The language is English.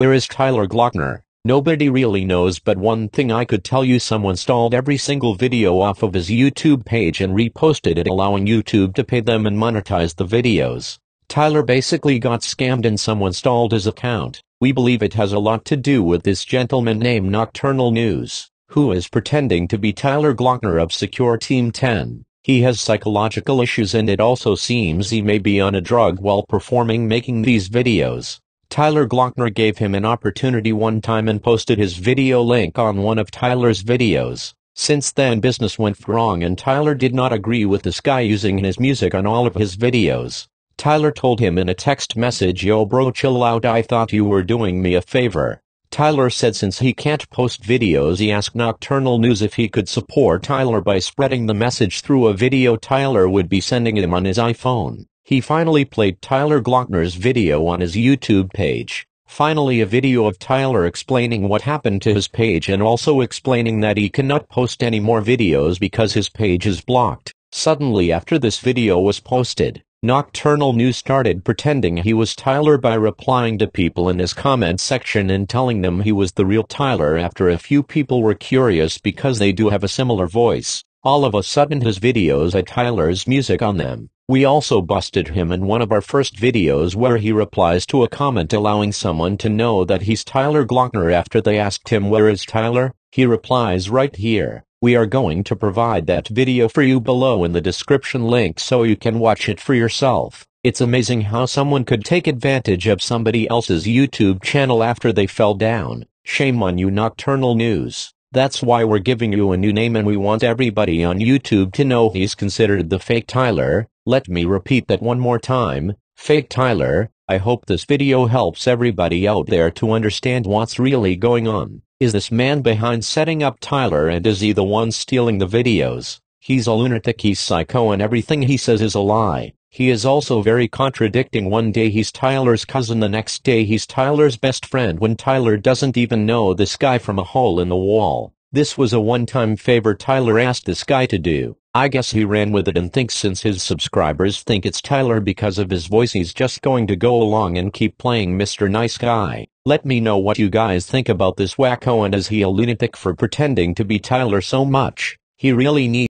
Where is Tyler Glockner? Nobody really knows but one thing I could tell you someone stole every single video off of his YouTube page and reposted it allowing YouTube to pay them and monetize the videos. Tyler basically got scammed and someone stalled his account. We believe it has a lot to do with this gentleman named Nocturnal News, who is pretending to be Tyler Glockner of Secure Team 10. He has psychological issues and it also seems he may be on a drug while performing making these videos. Tyler Glockner gave him an opportunity one time and posted his video link on one of Tyler's videos. Since then business went wrong and Tyler did not agree with this guy using his music on all of his videos. Tyler told him in a text message yo bro chill out I thought you were doing me a favor. Tyler said since he can't post videos he asked Nocturnal News if he could support Tyler by spreading the message through a video Tyler would be sending him on his iPhone. He finally played Tyler Glockner's video on his YouTube page. Finally a video of Tyler explaining what happened to his page and also explaining that he cannot post any more videos because his page is blocked. Suddenly after this video was posted, Nocturnal News started pretending he was Tyler by replying to people in his comment section and telling them he was the real Tyler after a few people were curious because they do have a similar voice. All of a sudden his videos had Tyler's music on them. We also busted him in one of our first videos where he replies to a comment allowing someone to know that he's Tyler Glockner after they asked him where is Tyler, he replies right here. We are going to provide that video for you below in the description link so you can watch it for yourself. It's amazing how someone could take advantage of somebody else's YouTube channel after they fell down. Shame on you Nocturnal News. That's why we're giving you a new name and we want everybody on YouTube to know he's considered the fake Tyler. Let me repeat that one more time. Fake Tyler. I hope this video helps everybody out there to understand what's really going on. Is this man behind setting up Tyler and is he the one stealing the videos? He's a lunatic he's psycho and everything he says is a lie. He is also very contradicting one day he's Tyler's cousin the next day he's Tyler's best friend when Tyler doesn't even know this guy from a hole in the wall. This was a one-time favor Tyler asked this guy to do. I guess he ran with it and thinks since his subscribers think it's Tyler because of his voice he's just going to go along and keep playing Mr. Nice Guy. Let me know what you guys think about this wacko and is he a lunatic for pretending to be Tyler so much? He really needs